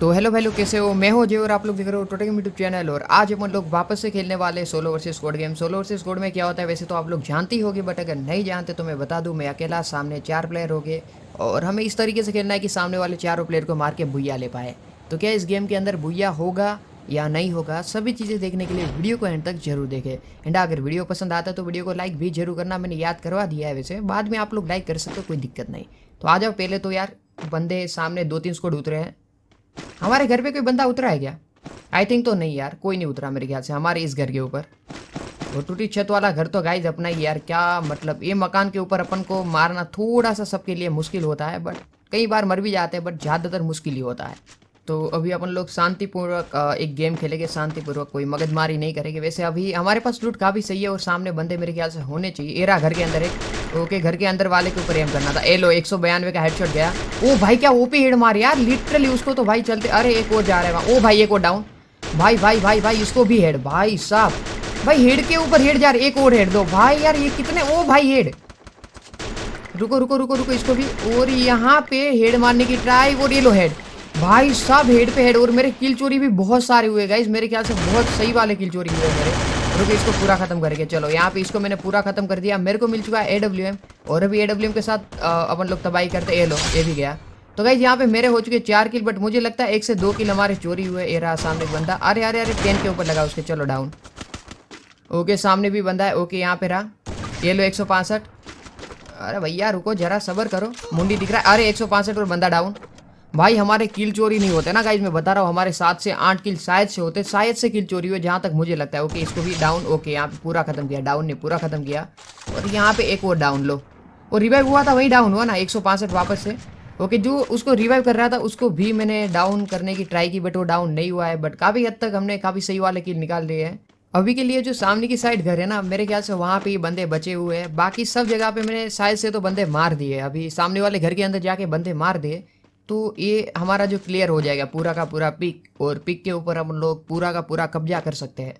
तो hello hello कैसे हो? मैं हो जे और आप लोग देख रहे हो टोटल यूट्यूब चैनल और आज हम लोग वापस से खेलने वाले solo versus squad game solo versus squad में क्या होता है, वैसे तो आप लोग जानते ही होगे बट अगर नहीं जानते तो मैं बता दूँ, मैं अकेला सामने चार प्लेयर हो गए और हमें इस तरीके से खेलना है कि सामने वाले चारों प्लेयर को मार के भुया ले पाए। तो क्या इस गेम के अंदर भुया होगा या नहीं होगा, सभी चीज़ें देखने के लिए वीडियो को एंड तक ज़रूर देखें। एंड अगर वीडियो पसंद आता है तो वीडियो को लाइक भी ज़रूर करना, मैंने याद करवा दिया है वैसे। बाद में आप लोग लाइक कर सकते हो, कोई दिक्कत नहीं। तो आ जाओ, पहले तो यार बंदे सामने दो तीन स्कोड उतरे हैं। हमारे घर पे कोई बंदा उतरा है क्या? आई थिंक तो नहीं यार, कोई नहीं उतरा मेरे ख्याल से, हमारे इस घर के ऊपर। वो टूटी छत वाला घर तो गाइज़ अपना ही यार, क्या मतलब? ये मकान के ऊपर अपन को मारना थोड़ा सा सबके लिए मुश्किल होता है बट कई बार मर भी जाते हैं बट ज़्यादातर मुश्किल ही होता है। तो अभी अपन लोग शांतिपूर्वक एक गेम खेलेंगे, शांतिपूर्वक कोई मगजमारी नहीं करेंगे। वैसे अभी हमारे पास लूट काफ़ी सही है और सामने बंदे मेरे ख्याल से होने चाहिए। एरा घर के अंदर एक, ओके, घर के अंदर वाले के ऊपर एम करना था। ए लो एक का हेडशॉट गया। ओ भाई, क्या ओपी हेड मार यार? लिटरली उसको तो भाई चलते, अरे एक और जा रहा है ओ भाई, एक और डाउन भाई भाई भाई भाई, इसको भी हेड भाई साहब, भाई हेड के ऊपर हेड जा रहा एक और हेड दो। भाई यार, ये कितने, ओ भाई हेड रुको रुको रुको रुको, इसको भी। और यहाँ पे हेड मारने की ट्राई और ये लो हेड भाई सब हेड पे हेड, और मेरे किल चोरी भी बहुत सारे हुए गाइज़ मेरे ख्याल से बहुत सही वाले किल चोरी हुए मेरे। रुको, इसको पूरा खत्म करके चलो। यहाँ पे इसको मैंने पूरा खत्म कर दिया। मेरे को मिल चुका है ए और अभी ए के साथ अपन लोग तबाही करते ए लो, ये भी गया। तो गाइज़ यहाँ पे मेरे हो चुके चार किल बट मुझे लगता है एक से दो किल हमारे चोरी हुए। ये रहा सामने एक बंदा। अरे अरे अरे, टेन के ऊपर लगा उसके। चलो डाउन ओके, सामने भी बंदा है। ओके, यहाँ पे रहा। ये लो, एक अरे भैया, रुको, जरा सबर करो। मुंडी दिख रहा है। अरे, एक और बंदा डाउन भाई, हमारे किल चोरी नहीं होते ना गाइज़ मैं बता रहा हूँ, हमारे सात से आठ किल शायद से होते, शायद से किल चोरी हुए, जहाँ तक मुझे लगता है ओके इसको भी डाउन ओके यहाँ पे पूरा खत्म किया डाउन ने पूरा खत्म किया, और यहाँ पे एक और डाउन लो। और रिवाइव हुआ था, वही डाउन हुआ ना, एक वापस से। ओके जो उसको रिवाइव कर रहा था, उसको भी मैंने डाउन करने की ट्राई की बट वो डाउन नहीं हुआ है बट काफ़ी हद तक हमने काफ़ी सही वाले किल निकाल लिए हैं। अभी के लिए जो सामने की साइड घर है ना, मेरे ख्याल से वहाँ पे ही बंदे बचे हुए हैं। बाकी सब जगह पे मैंने शायद से तो बंदे मार दिए अभी सामने वाले घर के अंदर जाके बंदे मार दिए। तो ये हमारा जो क्लियर हो जाएगा, पूरा का पूरा पिक और पिक के ऊपर हम लोग पूरा का पूरा कब्जा कर सकते हैं।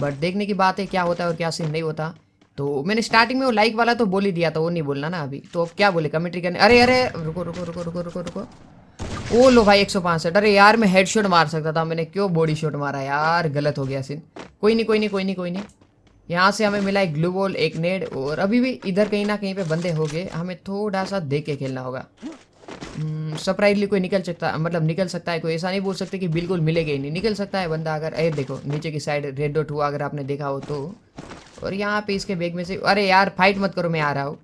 बट देखने की बात है क्या होता है और क्या सीन नहीं होता। तो मैंने स्टार्टिंग में वो लाइक वाला तो बोल ही दिया था, वो नहीं बोलना ना अभी। तो अब क्या बोले कमेंट्री करने अरे अरे, रुको रुको रुको रुको रुको रुको। ओ लो भाई, एक सौ अरे यार, मैं हेड शॉट मार सकता था, मैंने क्यों बॉडी शॉट मारा? यार, गलत हो गया सीन कोई नहीं कोई नहीं कोई नहीं कोई नहीं। यहाँ से हमें मिला एक ग्लू बॉल एक नेड, और अभी भी इधर कहीं ना कहीं पे बंदे हो गए। हमें थोड़ा सा देख के खेलना होगा। सरप्राइजली कोई निकल सकता मतलब निकल सकता है, कोई ऐसा नहीं बोल सकते कि बिल्कुल मिलेगा ही नहीं। निकल सकता है बंदा अगर, अरे देखो, नीचे की साइड रेड डॉट हुआ, अगर आपने देखा हो तो। और यहाँ पे इसके बैग में से, अरे यार फाइट मत करो, मैं आ रहा हूँ।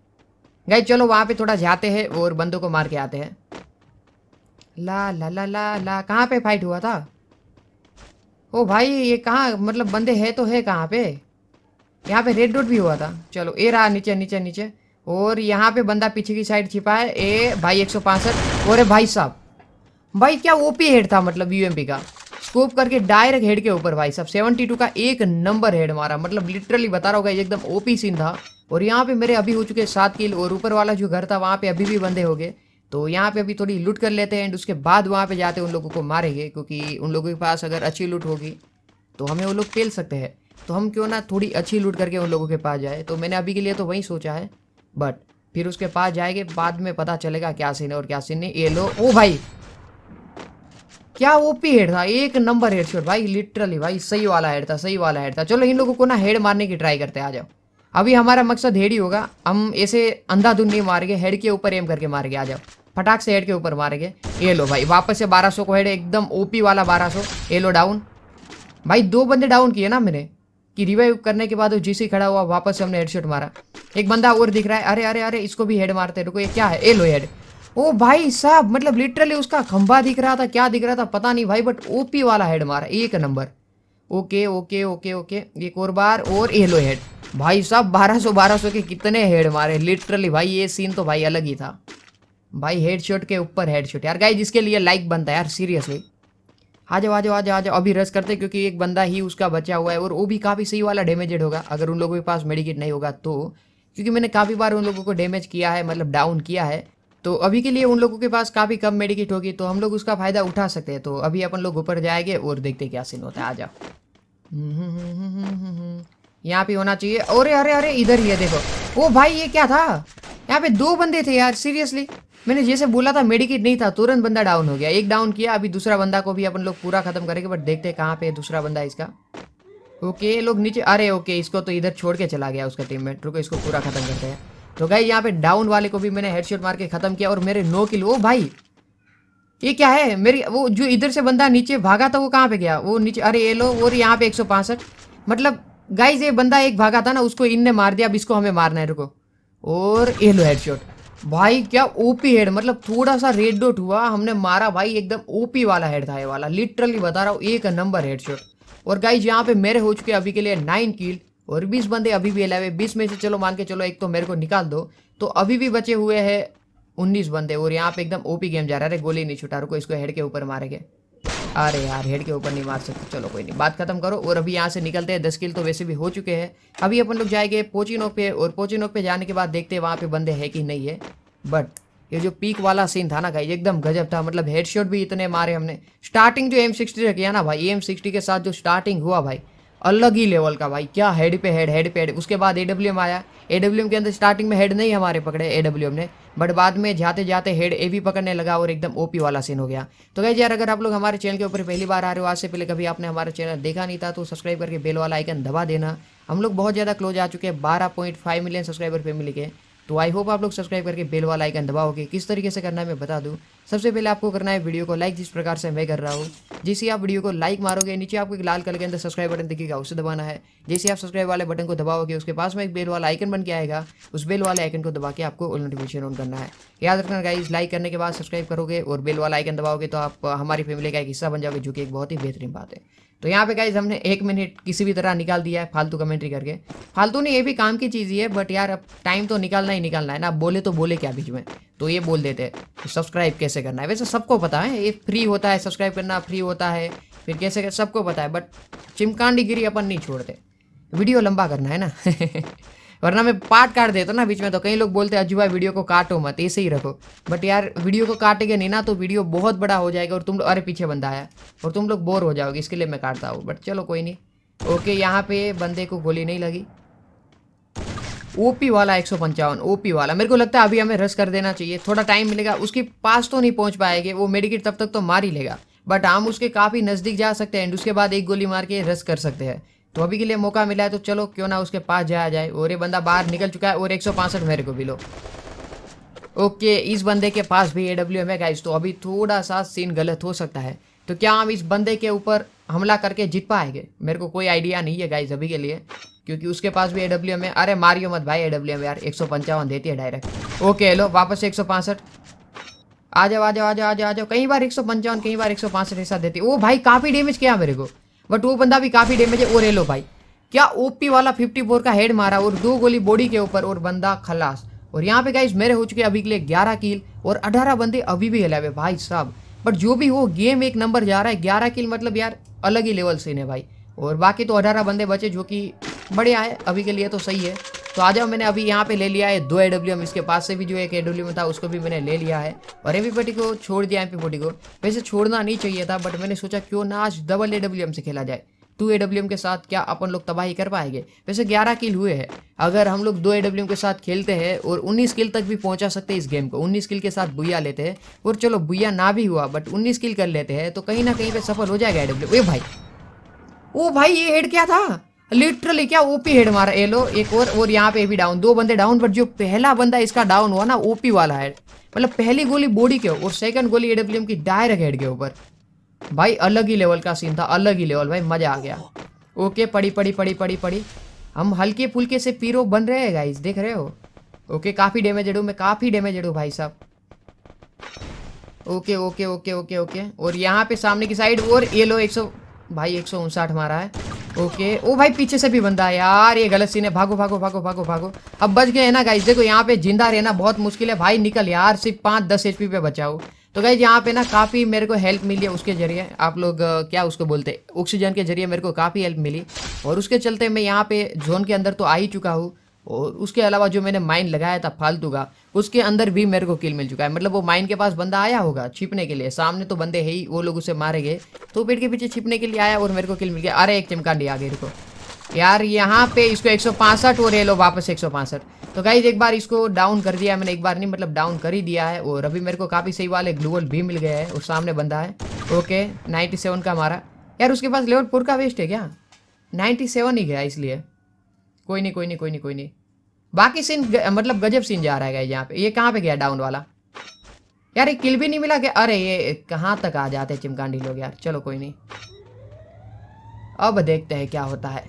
गई चलो वहाँ पे थोड़ा जाते हैं और बंदों को मार के आते हैं। ला ला ला ला ला, कहाँ पे फाइट हुआ था? ओ भाई, ये कहाँ मतलब बंदे है तो है कहाँ पे? यहाँ पे रेड डॉट भी हुआ था। चलो, ए रहा, नीचे नीचे नीचे। और यहाँ पे बंदा पीछे की साइड छिपा है। ए, भाई एक सौ और भाई साहब। भाई, क्या ओपी हेड था मतलब यूएमपी का? स्कोप करके डायरेक्ट हेड के ऊपर भाई साहब। सेवेंटी टू का एक नंबर हेड मारा। मतलब लिटरली बता रहा होगा एकदम ओपी सीन था। और यहाँ पे मेरे अभी हो चुके सात किल और ऊपर वाला जो घर था, वहाँ पे अभी भी बंदे हो गए। तो यहाँ पे अभी थोड़ी लूट कर लेते हैं एंड उसके बाद वहाँ पे जाते हैं उन लोगों को मारेंगे, क्योंकि उन लोगों के पास अगर अच्छी लूट होगी तो हमें वो लोग पेल सकते हैं। तो हम क्यों ना थोड़ी अच्छी लूट करके उन लोगों के पास जाए। तो मैंने अभी के लिए तो वही सोचा है। बट फिर उसके पास जाएँगे, बाद में पता चलेगा क्या सीन है और क्या सीन नहीं। ये लो, ओ भाई, क्या ओपी हेड था? एक नंबर हेड शॉट भाई लिटरली भाई, सही वाला हेड था, सही वाला हेड था। चलो, इन लोगों को ना हेड मारने की ट्राई करते हैं, आ जाओ। अभी हमारा मकसद हेड ही होगा। हम ऐसे अंधाधुन नहीं मारेंगे हेड के ऊपर एम करके मारेंगे, आ जाओ। फटाक से हेड के ऊपर मारेंगे। ये लो भाई, वापस से 1200 को हेड एकदम ओपी वाला 1200 ये लो डाउन भाई, दो बंदे डाउन किए ना मैंने, कि रिवाइव करने के बाद वो जीसी खड़ा हुआ, वापस से हमने हेडशॉट मारा। एक बंदा और दिख रहा है, अरे अरे अरे, इसको भी हेड मारते रुको, ये क्या है? ए, लो हेड ओ भाई साहब मतलब लिटरली उसका खंभा दिख रहा था, क्या दिख रहा था, पता नहीं भाई बट ओपी वाला हेड मारा, एक number okay okay okay okay, एक और बार, और ए लो हेड भाई साहब, बारह सौ बारह सौ के कितने हेड मारे लिटरली भाई, ये सीन तो भाई अलग ही था। भाई हेडशॉट के ऊपर हेडशॉट यार गाइस जिसके लिए लाइक बनता है, यार सीरियसली आ जाओ आ जाओ आ जाओ आ जाओ, अभी रस करते क्योंकि एक बंदा ही उसका बचा हुआ है, और वो भी काफ़ी सही वाला डैमेजेड होगा। अगर उन लोगों के पास मेडिकेट नहीं होगा तो क्योंकि मैंने काफ़ी बार उन लोगों को डैमेज किया है मतलब डाउन किया है। तो अभी के लिए उन लोगों के पास काफ़ी कम मेडिकेट होगी तो हम लोग उसका फ़ायदा उठा सकते हैं। तो अभी अपन लोग ऊपर जाएँगे और देखते क्या सीन होता है। आ जाओ। यहाँ पे होना चाहिए। अरे अरे अरे, इधर ही है, देखो। ओ भाई, ये क्या था? यहाँ पे दो बंदे थे यार सीरियसली मैंने जैसे बोला था मेडिकेट नहीं था, तुरंत बंदा डाउन हो गया। एक डाउन किया, अभी दूसरा बंदा को भी अपन लोग पूरा खत्म करेंगे बट देखते हैं कहाँ पे दूसरा बंदा इसका। ओके, ये लोग नीचे, अरे ओके, इसको तो इधर छोड़ के चला गया उसका टीममेट रुको, इसको पूरा खत्म करते हैं। तो गई यहाँ पे डाउन वाले को भी मैंने हेडशॉट मार के खत्म किया और मेरे नो किल ओ भाई, ये क्या है? मेरी, वो जो इधर से बंदा नीचे भागा था, वो कहाँ पे गया? वो नीचे, अरे ये लो और यहाँ पे एक मतलब गाइज़ ये बंदा एक भागा था ना, उसको इनने मार दिया, अब इसको हमें मारना है, रुको। और ये लो हेडशॉट भाई, क्या ओपी हेड मतलब थोड़ा सा रेड डॉट हुआ, हमने मारा। भाई, एकदम ओपी वाला हेड था ये वाला। लिटरली बता रहा हूँ, एक नंबर हेडशॉट और गाइज़ यहाँ पे मेरे हो चुके अभी के लिए नाइन किल और बीस बंदे अभी भी अलावे बीस में से चलो मान के चलो, एक तो मेरे को निकाल दो। तो अभी भी बचे हुए हैं उन्नीस बंदे और यहाँ पे एकदम ओपी गेम जा रहा है। गोली नहीं छुटा, रुको इसको हेड के ऊपर मारेंगे। अरे यार हेड के ऊपर नहीं मार सकते। चलो कोई नहीं, बात खत्म करो और अभी यहाँ से निकलते हैं। दस किल तो वैसे भी हो चुके हैं। अभी अपन लोग जाएँगे पोचिनोक पे और पोचिनोक पे जाने के बाद देखते हैं वहाँ पे बंदे हैं कि नहीं है। बट ये जो पीक वाला सीन था ना भाई एकदम गजब था। मतलब हेडशॉट भी इतने मारे हमने। स्टार्टिंग जो एम सिक्सटी किया ना भाई एम सिक्सटी के साथ जो स्टार्टिंग हुआ भाई, अलग ही लेवल का भाई। क्या हेड पे हेड हेड पे हेड उसके बाद ए आया। ए के अंदर स्टार्टिंग में हेड नहीं हमारे पकड़े ए ने बट बाद में जाते जाते हेड ए भी पकड़ने लगा और एकदम ओपी वाला सीन हो गया। तो गई यार, अगर आप लोग हमारे चैनल के ऊपर पहली बार आ रहे हो, आज से पहले कभी आपने हमारा चैनल देखा नहीं था तो सब्सक्राइब करके बेल वाला आइकन दबा देना। हम लोग बहुत ज़्यादा क्लोज आ चुके हैं, बारह point five million subscriber family के तो आई होप आप लोग सब्सक्राइब करके बेल वाला आइकन दबाओगे किस तरीके से करना है मैं बता दूँ। सबसे पहले आपको करना है वीडियो को लाइक जिस प्रकार से मैं कर रहा हूँ। जैसे आप वीडियो को लाइक मारोगे, नीचे आपको एक लाल कलर के अंदर सब्सक्राइब बटन दिखेगा, उसे दबाना है। जैसे आप सब्सक्राइब वाले बटन को दबाओगे, उसके पास में एक बेल वाला आइकन बन के आएगा। उस बेल वाले आइकन को दबा के आपको ऑल नोटिफिकेशन ऑन करना है। याद रखना गाइज़ लाइक करने के बाद सब्सक्राइब करोगे और बेल वाला आइकन दबाओगे तो आप हमारी फैमिली का एक हिस्सा बन जाओगे, जो कि एक बहुत ही बेहतरीन बात है। तो यहाँ पे गाइज़ हमने एक मिनट किसी भी तरह निकाल दिया है, फालतू कमेंट्री करके। फालतू नहीं, ये भी काम की चीज़ ही है बट यार, अब टाइम तो निकालना ही निकालना है ना। बोले तो बोले क्या बीच में। तो ये बोल देते तो सब्सक्राइब कैसे करना है? वैसे सबको पता है, ये फ्री होता है सब्सक्राइब करना फ्री होता है, फिर कैसे सबको पता है बट चिमकांडी गिरी अपन नहीं छोड़ते। वीडियो लंबा करना है ना। वरना मैं पार्ट काट देता ना बीच में तो कई लोग बोलते हैं अजूबा वीडियो को काटो मत, ऐसे ही रखो। बट यार, वीडियो को काटेंगे नहीं ना तो वीडियो बहुत बड़ा हो जाएगा और तुम अरे पीछे बंदा आया और तुम लोग बोर हो जाओगे, इसके लिए मैं काटता हूँ। बट चलो कोई नहीं। ओके यहाँ पे बंदे को गोली नहीं लगी। ओपी वाला एक सौ पंचावन ओपी वाला। मेरे को लगता है अभी हमें रस कर देना चाहिए, थोड़ा टाइम मिलेगा, उसके पास तो नहीं पहुँच पाएँगे, वो मेडिकेट तब तक तो मार ही लेगा। बट हम उसके काफ़ी नज़दीक जा सकते हैं एंड उसके बाद एक गोली मार के रस कर सकते हैं। तो अभी के लिए मौका मिला है तो चलो, क्यों ना उसके पास जाया जाए। और ये बंदा बाहर निकल चुका है और एक मेरे को भी लो। ओके, इस बंदे के पास भी ए डब्ल्यू एम है गाइस तो अभी थोड़ा सा सीन गलत हो सकता है। तो क्या हम इस बंदे के ऊपर हमला करके जीत पाएँगे? मेरे को कोई आइडिया नहीं है गाइस अभी के लिए। क्योंकि उसके पास भी ए डब्ल्यू एम है। अरे, मारियो मत भाई ए डब्ल्यू एम यार, एक सौ पंचावन देती है डायरेक्ट ओके, लो, वापस एक सौ पांसठ। आ जाओ आ जाओ आ जाओ आ जाओ आ जाओ। कई बार एक सौ पंचावन कई बार एक सौ पांसठ ऐसा देती ओ भाई, काफ़ी डैमेज किया मेरे को। बट वो बंदा भी काफ़ी डेमेज है। और लो भाई, क्या ओपी वाला 54 का हेड मारा और दो गोली बॉडी के ऊपर और बंदा खलास। और यहाँ पे गाइज़ मेरे हो चुके अभी के लिए ग्यारह किल और अठारह बंदे अभी भी हिलावे भाई साहब। बट जो भी हो गेम एक नंबर जा रहा है। ग्यारह किल मतलब यार अलग ही लेवल से है भाई। और बाकी तो अठारह बंदे बचे जो कि बढ़िया है, अभी के लिए तो सही है। तो आ जाओ, मैंने अभी यहाँ पे ले लिया है दो एडब्ल्यू इसके पास से भी जो एक एडब्ल्यू था, उसको भी मैंने ले लिया है। और एम पी को छोड़ दिया एम को। वैसे छोड़ना नहीं चाहिए था बट मैंने सोचा क्यों ना आज डबल एडब्ल्यू से खेला जाए। टू ए डब्ल्यू एम के साथ क्या अपन लोग तबाही कर पाएँगे? वैसे ग्यारह किल हुए हैं। अगर हम लोग दो ए के साथ खेलते हैं और उन्नीस किल तक भी पहुँचा सकते इस गेम को। उन्नीस किल के साथ बुया लेते हैं। और चलो बुया ना भी हुआ बट उन्नीस किल कर लेते हैं तो कहीं ना कहीं पे सफल हो जाएगा ए भाई! ओ भाई, ये हेड क्या था? लिटरली क्या ओपी हेड मारा? ए लो, एक और और यहाँ पे भी डाउन दो बंदे डाउन बट जो पहला बंदा इसका डाउन हुआ ना ओपी वाला हेड मतलब पहली गोली बॉडी के और सेकंड गोली एडब्ल्यूएम की डायरेक्ट हेड के ऊपर। भाई, अलग ही लेवल का सीन था, अलग ही लेवल भाई, मज़ा आ गया। ओके पड़ी पड़ी पड़ी पड़ी पड़ी। हम हल्के फुल्के से पीरो बन रहे हैं गाइस देख रहे हो? ओके काफ़ी डैमेज हूँ मैं काफ़ी डैमेज हूँ भाई साहब। Okay okay okay okay okay और यहाँ पे सामने की साइड और ये लो, एक सौ, भाई, एक सौ उनसाठ मारा है। ओके ओ भाई, पीछे से भी बंदा है यार, ये गलत सीन है। भागो भागो भागो भागो भागो। अब बच गए ना गाइस देखो यहाँ पे ज़िंदा रहना बहुत मुश्किल है। भाई, निकल यार, सिर्फ़ पाँच, दस एच पे बचाओ। तो गाइज़ यहाँ पे ना काफ़ी मेरे को हेल्प मिली है उसके ज़रिए। आप लोग क्या उसको बोलते हैं? ऑक्सीजन के ज़रिए मेरे को काफ़ी हेल्प मिली। और उसके चलते मैं यहाँ पे जोन के अंदर तो आ ही चुका हूँ। और उसके अलावा जो मैंने माइन लगाया था फालतू का, उसके अंदर भी मेरे को किल मिल चुका है। मतलब वो माइन के पास बंदा आया होगा छिपने के लिए, सामने तो बंदे है ही, वो लोग उसे मारे गए तो पेड़ के पीछे छिपने के लिए आया और मेरे को किल मिल गया। अरे, एक चिमकांडी आ गई देखो यार, यहाँ पे इसको एक सौ और ये लो वापस एक तो गाइज़ एक बार इसको डाउन कर दिया मैंने, एक बार नहीं मतलब डाउन कर ही दिया है। और अभी मेरे को काफ़ी सही वाले ग्लूवल भी मिल गया है, और सामने बंदा है। ओके नाइन्टी सेवन का मारा यार, उसके पास लेवल फोर का वेस्ट है क्या? नाइन्टी सेवन ही गया इसलिए। कोई नहीं कोई नहीं कोई नहीं कोई नहीं। बाकी सीन ग, मतलब गजब सीन जा रहा है यहाँ पे। ये कहाँ पे गया डाउन वाला? यार ये किल भी नहीं मिला क्या? अरे ये कहाँ तक आ जाते चिमकांडी लोग यार? चलो कोई नहीं। अब देखते हैं क्या होता है।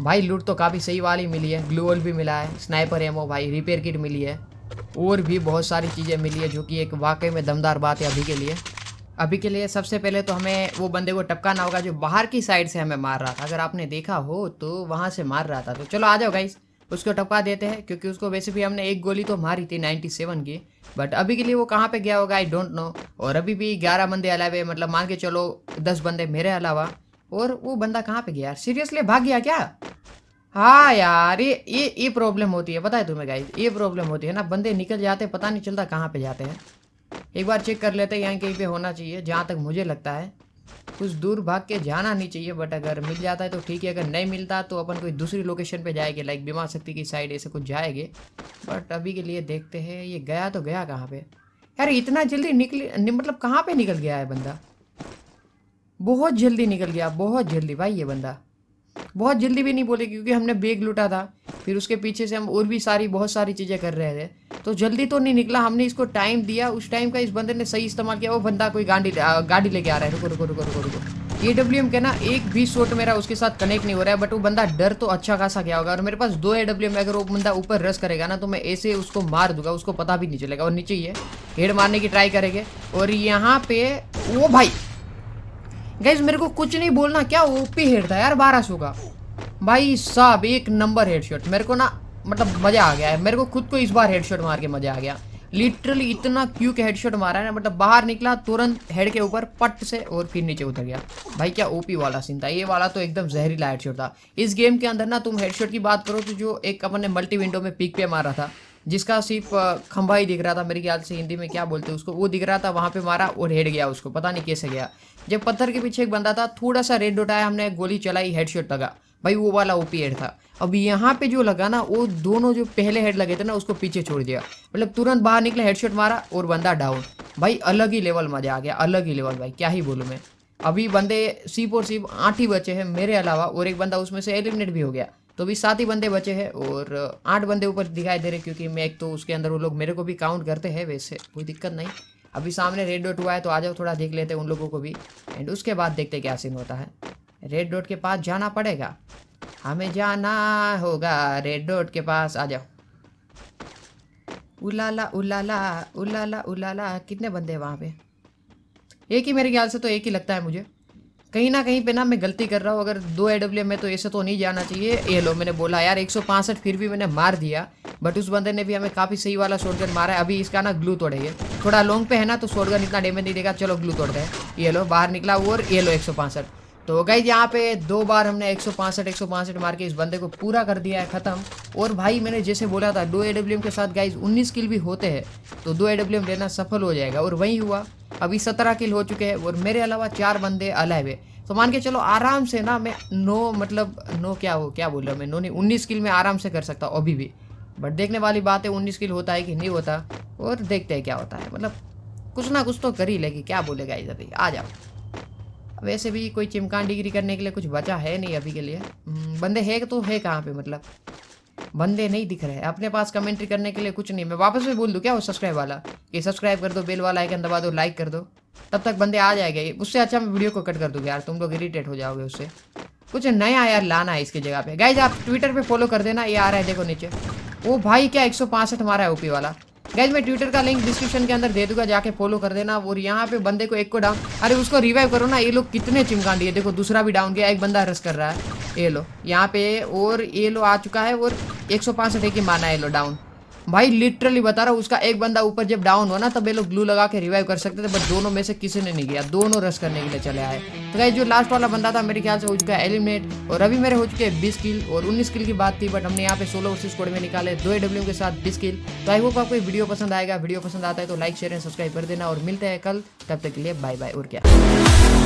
भाई लूट तो काफ़ी सही वाली मिली है। ग्लूअल भी मिला है। स्नाइपर एमओ भाई रिपेयर किट मिली है। और भी बहुत सारी चीज़ें मिली है जो कि एक वाकई में दमदार बात है अभी के लिए। अभी के लिए सबसे पहले तो हमें वो बंदे को टपकाना होगा जो बाहर की साइड से हमें मार रहा था। अगर आपने देखा हो तो वहाँ से मार रहा था। तो चलो आ जाओ गाइस उसको टपका देते हैं, क्योंकि उसको वैसे भी हमने एक गोली तो मारी थी 97 की बट अभी के लिए वो कहाँ पे गया होगा आई डोंट नो और अभी भी 11 बंदे अलावे मतलब मान के चलो 10 बंदे मेरे अलावा। और वो बंदा कहाँ पे गया सीरियसली भाग गया क्या? हाँ यार, ये ये ये प्रॉब्लम होती है। पता है तुम्हें गाइस ये प्रॉब्लम होती है ना। बंदे निकल जाते, पता नहीं चलता कहाँ पे जाते हैं। एक बार चेक कर लेते हैं, यहाँ कहीं पे होना चाहिए, जहाँ तक मुझे लगता है कुछ दूर भाग के जाना नहीं चाहिए बट अगर मिल जाता है तो ठीक है, अगर नहीं मिलता तो अपन कोई दूसरी लोकेशन पे जाएँगे लाइक बीमा शक्ति की साइड ऐसे कुछ जाएँगे बट अभी के लिए देखते हैं, ये गया तो गया कहाँ पे? यार इतना जल्दी निकल मतलब कहाँ पे निकल गया है बंदा? बहुत जल्दी निकल गया, बहुत जल्दी भाई ये बंदा। बहुत जल्दी भी नहीं बोले क्योंकि हमने बेग लूटा था। फिर उसके पीछे से हम और भी सारी, बहुत सारी चीज़ें कर रहे थे। तो जल्दी तो नहीं निकला, हमने इसको टाइम दिया। उस टाइम का इस बंदे ने सही इस्तेमाल किया, वो बंदा कोई गाड़ी गाड़ी लेके आ रहा है। रुको रुको रुको रुको रुको। ए डब्ल्यू एम के ना, एक भी शॉट मेरा उसके साथ कनेक्ट नहीं हो रहा है बट वो बंदा डर तो अच्छा खासा गया होगा। और मेरे पास दो ए डब्ल्यू एम अगर वो बंदा ऊपर रस करेगा ना तो मैं ऐसे उसको मार दूँगा, उसको पता भी नहीं चलेगा। और नीचे ही है, हेड मारने की ट्राई करेंगे। और यहाँ पे, वो भाई गैस मेरे को कुछ नहीं बोलना, क्या ओपी हेड था यार, बारह सौ का। भाई साहब, एक नंबर हेडशॉट मेरे को ना मतलब मज़ा आ गया है। मेरे को खुद को इस बार हेडशॉट मार के मज़ा आ गया। लिटरली इतना क्यूक हेडशॉट मारा है ना मतलब बाहर निकला, तुरंत हेड के ऊपर पट से और फिर नीचे उतर गया। भाई क्या ओपी वाला सीन था? ये वाला तो एकदम जहरीला हेडशॉट था। इस गेम के अंदर ना, तुम हेडशॉट की बात करो तो जो एक अपन ने मल्टी विंडो में पिक पे मारा था, जिसका सिर्फ़ खंभा ही दिख रहा था, मेरे ख्याल से हिंदी में क्या बोलते हैं उसको, वो दिख रहा था, वहाँ पे मारा और हेड गया उसको, पता नहीं कैसे गया। जब पत्थर के पीछे एक बंदा था, थोड़ा सा रेड आया, हमने गोली चलाई हेडशॉट लगा। भाई, वो वाला ओपी हेड था। अब यहाँ पे जो लगा ना, वो दोनों जो पहले हेड लगे थे ना, उसको पीछे छोड़ दिया। मतलब तुरंत बाहर निकले हेडशॉट मारा और बंदा डाउन भाई, अलग ही लेवल मज़ा आ गया, अलग ही लेवल भाई, क्या ही बोलूँ मैं। अभी बंदे सीप और सीप आठ ही बचे हैं मेरे अलावा, और एक बंदा उसमें से एलिमिनेट भी हो गया। तो अभी सात ही बंदे बचे हैं और आठ बंदे ऊपर दिखाई दे रहे क्योंकि मैं एक तो उसके अंदर वो लोग मेरे को भी काउंट करते हैं, वैसे कोई दिक्कत नहीं। अभी सामने रेड डॉट हुआ है तो आ जाओ, थोड़ा देख लेते हैं उन लोगों को भी। एंड उसके बाद देखते क्या सीन होता है। रेड डॉट के पास जाना पड़ेगा। हमें जाना होगा रेड डॉट के पास। आ जाओ। उलाला उलाला उलाला उलाला। कितने बंदे हैं वहाँ पे? एक ही मेरे ख्याल से तो एक ही लगता है मुझे। कहीं ना कहीं पे ना मैं गलती कर रहा हूँ। अगर दो ए में तो ऐसे तो नहीं जाना चाहिए। ये लो, मैंने बोला, यार, एक फिर भी मैंने मार दिया बट उस बंदे ने भी हमें काफ़ी सही वाला शॉटगन मारा है। अभी इसका ना ग्लू तोड़ेंगे थोड़ा लॉन्ग पे है ना तो शॉटगन इतना डैमेज नहीं देगा। चलो ग्लू तोड़ते हैं। ये लो, बाहर निकला और ये लो, एक तो गाइज़ यहाँ पे दो बार हमने एक सौ पांसठ, एक सौ पांसठ मार के इस बंदे को पूरा कर दिया है, ख़त्म। और भाई, मैंने जैसे बोला था, दो AWM के साथ गाइज़ उन्नीस किल भी होते हैं तो दो ए लेना सफल हो जाएगा। और वही हुआ अभी सत्रह किल हो चुके हैं और मेरे अलावा चार बंदे अलग है। तो मान के चलो आराम से ना मैं नो मतलब नो क्या हो क्या बोल रहा हूँ मैं? नो नहीं उन्नीस किल में आराम से कर सकता हूँ अभी भी। बट देखने वाली बात है उन्नीस किल होता है कि नहीं होता और देखते हैं क्या होता है। मतलब कुछ ना कुछ तो कर ही लेगी क्या बोलेगा इधर अभी आ जाओ। वैसे भी कोई चिमकान डिग्री करने के लिए कुछ बचा है नहीं अभी के लिए। हम्म, बंदे है तो है कहाँ पे मतलब? बंदे नहीं दिख रहे अपने पास कमेंट्री करने के लिए कुछ नहीं। मैं वापस भी बोल दूँ क्या वो सब्सक्राइब वाला? कि सब्सक्राइब कर दो बेल वाला आइकन दबा दो लाइक कर दो। तब तक बंदे आ जाएँगे। उससे अच्छा मैं वीडियो को कट कर दूँगा यार। तुम लोग इरीटेट हो जाओगे उससे। कुछ नया यार लाना है इसकी जगह पे। गाइज़ आप ट्विटर पे फॉलो कर देना। ये आ रहा है, देखो नीचे। वो भाई, क्या एक सौ मारा है ओपी वाला। गैज मैं ट्विटर का लिंक डिस्क्रिप्शन के अंदर दे दूँगा। जाके फॉलो कर देना। और यहाँ पे बंदे को एक को डाउन अरे उसको रिवाइव करो ना। ये लोग कितने चिमकांडी है देखो, दूसरा भी डाउन गया। एक बंदा रस कर रहा है। ये लो, यहाँ पे और ये लो आ चुका है और एक सौ एक ही माना है ये लो डाउन भाई लिटरली बता रहा हूँ, उसका एक बंदा ऊपर जब डाउन हुआ ना, तब ये लोग ग्लू लगा के रिवाइव कर सकते थे बट दोनों में से किसी ने नहीं किया, दोनों रस करने के लिए चले आए. तो भाई जो लास्ट वाला बंदा था, मेरे ख्याल से हो चुका है एलिमिनेट और अभी मेरे हो चुके हैं बीस किल और उन्नीस किल की बात थी बट हमने यहाँ पे सोलो वर्सेस कोड में निकाले, दो ए के साथ बीस किल तो आई होप आपको वीडियो पसंद आएगा वीडियो पसंद आता है तो लाइक शेयर एंड सब्सक्राइब कर देना, और मिलते हैं कल, तब तक के लिए बाय बाय और क्या.